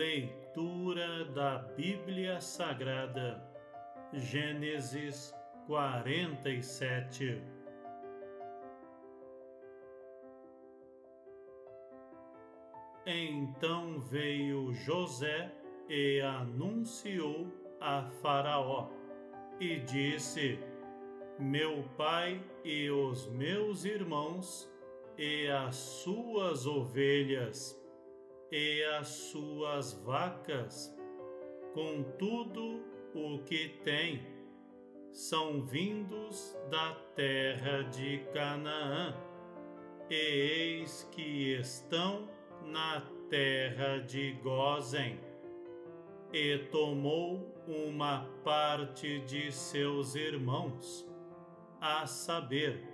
Leitura da Bíblia Sagrada, Gênesis 47. Então veio José e anunciou a Faraó e disse: Meu pai e os meus irmãos e as suas ovelhas e as suas vacas, com tudo o que tem, são vindos da terra de Canaã, e eis que estão na terra de Gozen. E tomou uma parte de seus irmãos, a saber,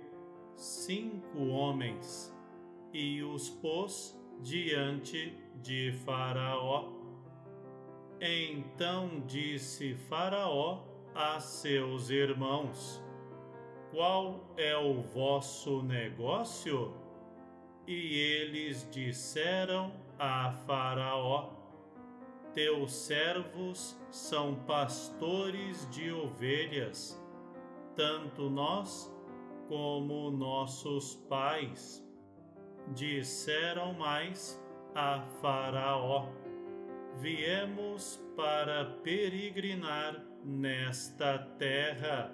cinco homens, e os pôs diante de Faraó. Então disse Faraó a seus irmãos: Qual é o vosso negócio? E eles disseram a Faraó: Teus servos são pastores de ovelhas, tanto nós como nossos pais disseram mais a Faraó: Viemos para peregrinar nesta terra,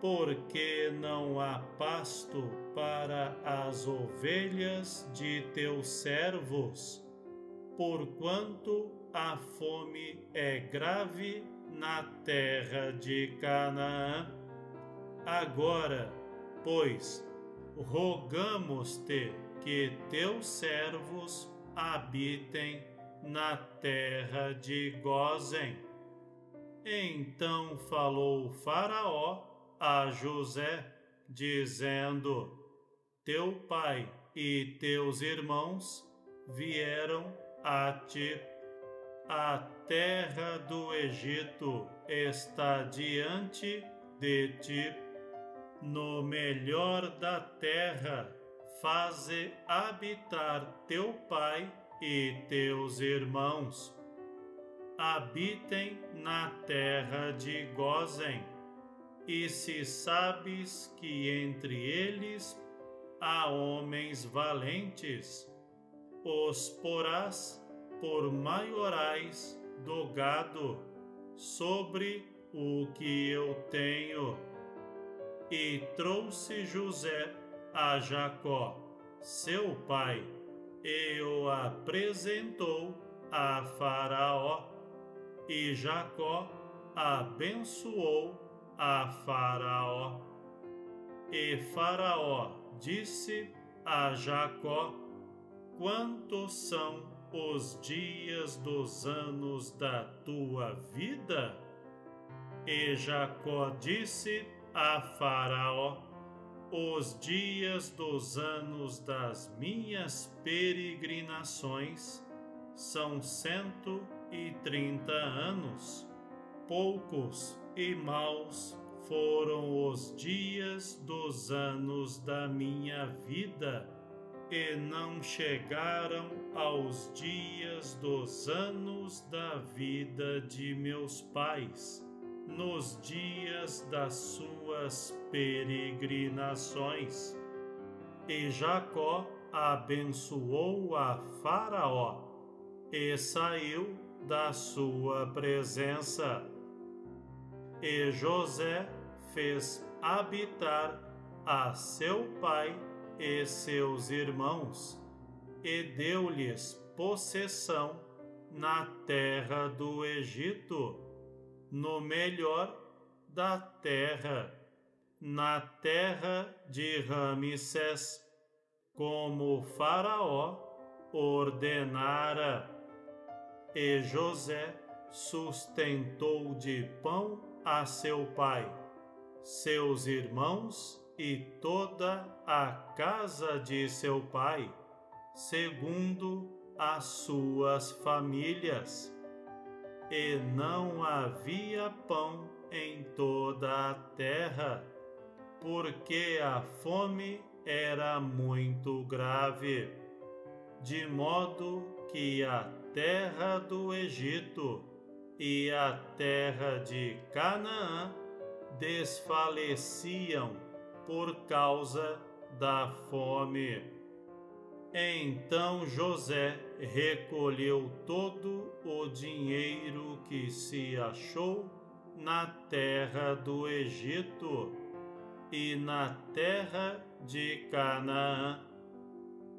porque não há pasto para as ovelhas de teus servos, porquanto a fome é grave na terra de Canaã. Agora, pois, rogamos-te que teus servos habitem na terra de Gozen. Então falou Faraó a José, dizendo: Teu pai e teus irmãos vieram a ti. A terra do Egito está diante de ti no melhor da terra, faze habitar teu pai e teus irmãos. Habitem na terra de Gozen, e se sabes que entre eles há homens valentes, os porás por maiorais do gado sobre o que eu tenho e trouxe José a Jacó, seu pai, e o apresentou a Faraó. E Jacó abençoou a Faraó. E Faraó disse a Jacó: Quantos são os dias dos anos da tua vida? E Jacó disse a Faraó os dias dos anos das minhas peregrinações são cento e trinta anos. Poucos e maus foram os dias dos anos da minha vida, e não chegaram aos dias dos anos da vida de meus pais nos dias das suas peregrinações. E Jacó abençoou a Faraó e saiu da sua presença. E José fez habitar a seu pai e seus irmãos, e deu-lhes possessão na terra do Egito no melhor da terra, na terra de Ramsés, como Faraó ordenara. E José sustentou de pão a seu pai, seus irmãos e toda a casa de seu pai, segundo as suas famílias e não havia pão em toda a terra, porque a fome era muito grave, de modo que a terra do Egito e a terra de Canaã desfaleciam por causa da fome. Então José recolheu todo o dinheiro que se achou na terra do Egito e na terra de Canaã,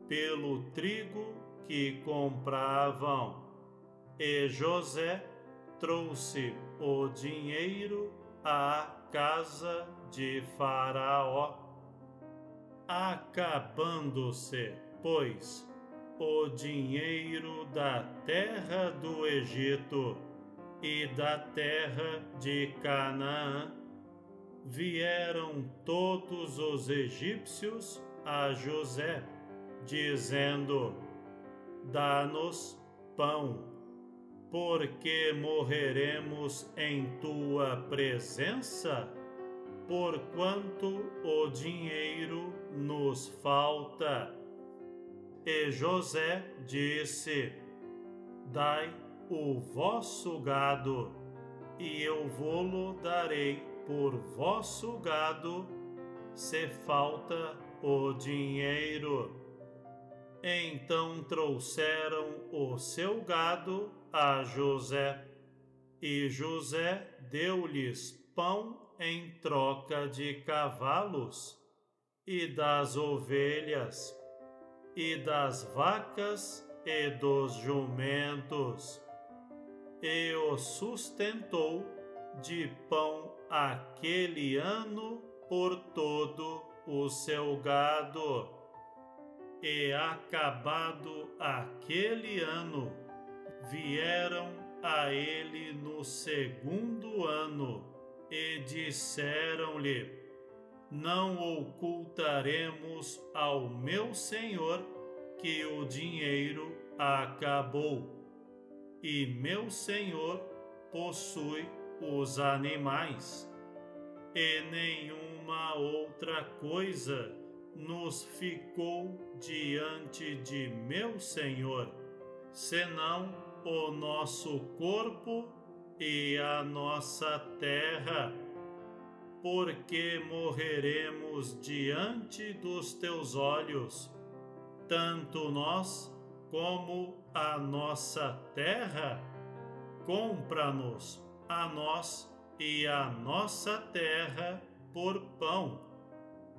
pelo trigo que compravam. E José trouxe o dinheiro à casa de Faraó. Acabando-se, pois, o dinheiro da terra do Egito e da terra de Canaã, vieram todos os egípcios a José, dizendo: Dá-nos pão, porque morreremos em tua presença, porquanto o dinheiro nos falta. E José disse: Dai o vosso gado, e eu vô-lo darei por vosso gado, se falta o dinheiro. Então trouxeram o seu gado a José, e José deu-lhes pão em troca de cavalos, e das ovelhas, e das vacas e dos jumentos e o sustentou de pão aquele ano por todo o seu gado. E acabado aquele ano, vieram a ele no segundo ano e disseram-lhe: Não ocultaremos ao meu senhor que o dinheiro acabou. E meu senhor possui os animais, e nenhuma outra coisa nos ficou diante de meu senhor, senão o nosso corpo e a nossa terra, porque morreremos diante dos teus olhos, tanto nós como a nossa terra, compra-nos a nós e a nossa terra por pão,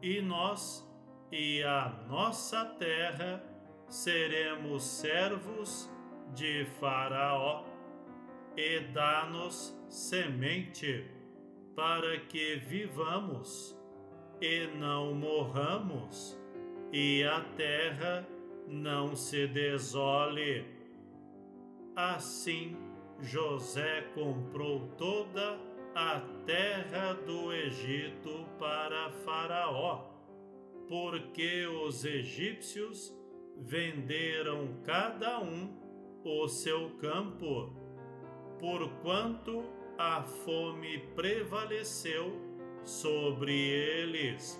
e nós e a nossa terra seremos servos de Faraó, e dá-nos semente, para que vivamos e não morramos, e a terra não se desole. Assim, José comprou toda a terra do Egito para Faraó, porque os egípcios venderam cada um o seu campo, porquanto a fome prevaleceu sobre eles,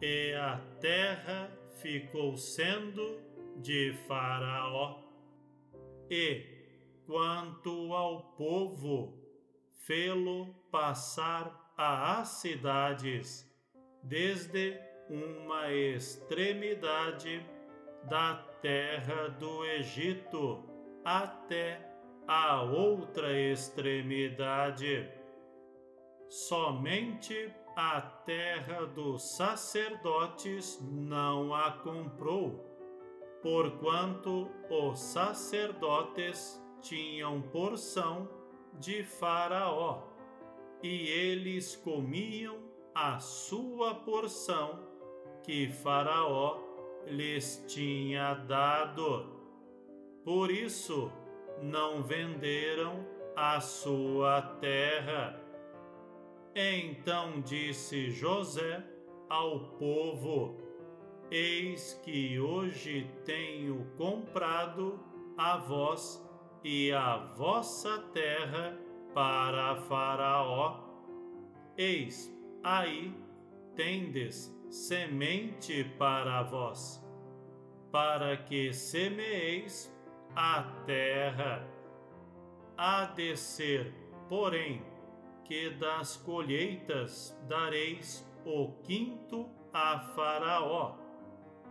e a terra ficou sendo de Faraó. E, quanto ao povo, fê-lo passar às cidades, desde uma extremidade da terra do Egito até a outra extremidade. Somente a terra dos sacerdotes não a comprou, porquanto os sacerdotes tinham porção de Faraó, e eles comiam a sua porção que Faraó lhes tinha dado. Por isso, não venderam a sua terra então disse José ao povo: Eis que hoje tenho comprado a vós e a vossa terra para Faraó. Eis aí tendes semente para vós, para que semeeis a terra. Há de ser, porém, que das colheitas dareis o quinto a Faraó,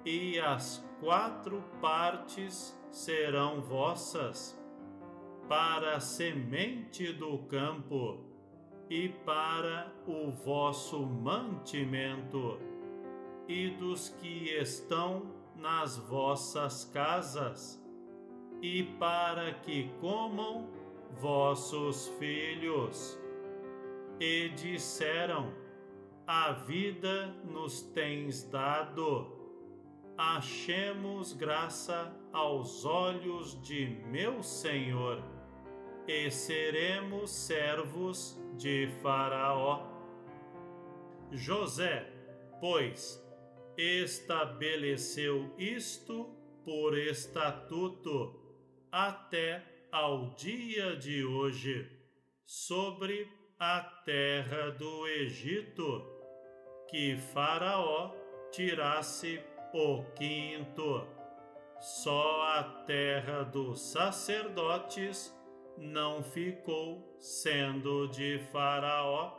e as quatro partes serão vossas, para a semente do campo e para o vosso mantimento, e dos que estão nas vossas casas, e para que comam vossos filhos. E disseram: A vida nos tens dado. Achemos graça aos olhos de meu Senhor, e seremos servos de Faraó. José, pois, estabeleceu isto por estatuto até ao dia de hoje sobre a terra do Egito, que Faraó tirasse o quinto. Só a terra dos sacerdotes não ficou sendo de Faraó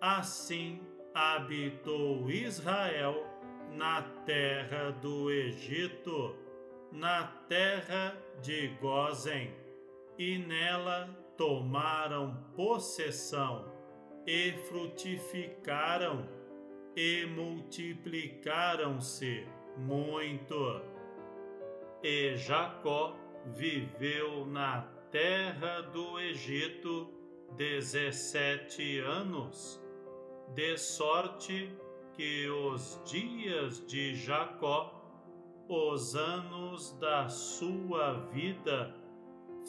Assim habitou Israel na terra do Egito, na terra de Gozen, e nela tomaram possessão, e frutificaram, e multiplicaram-se muito. E Jacó viveu na terra do Egito dezessete anos de sorte que os dias de Jacó, os anos da sua vida,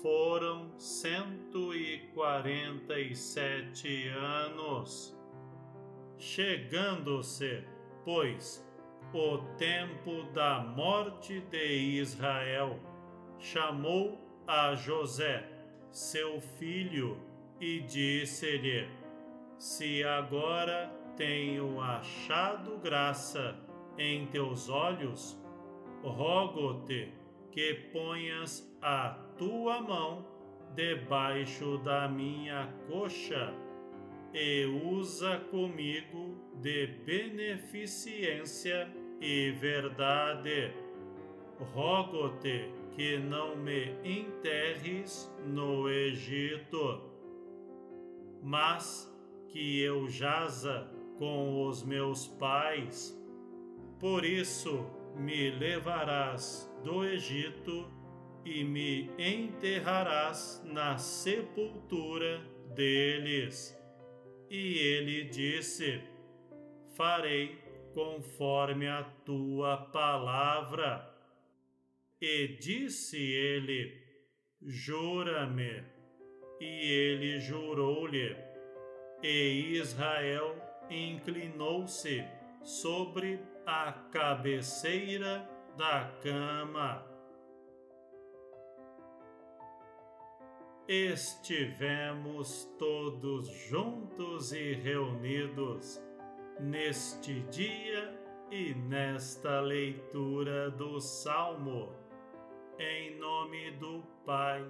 foram cento e quarenta e sete anos. Chegando-se, pois, o tempo da morte de Israel, chamou a José, seu filho, e disse-lhe: se agora tenho achado graça em teus olhos, rogo-te que ponhas a tua mão debaixo da minha coxa e usa comigo de beneficência e verdade. Rogo-te que não me enterres no Egito, mas que eu jaza com os meus pais. Por isso me levarás do Egito e me enterrarás na sepultura deles. E ele disse: Farei conforme a tua palavra. E disse ele: Jura-me. E ele jurou-lhe e Israel inclinou-se sobre a cabeceira da cama. Estivemos todos juntos e reunidos neste dia e nesta leitura do Salmo, em nome do Pai,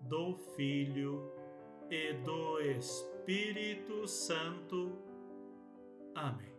do Filho e do Espírito Santo. Amém.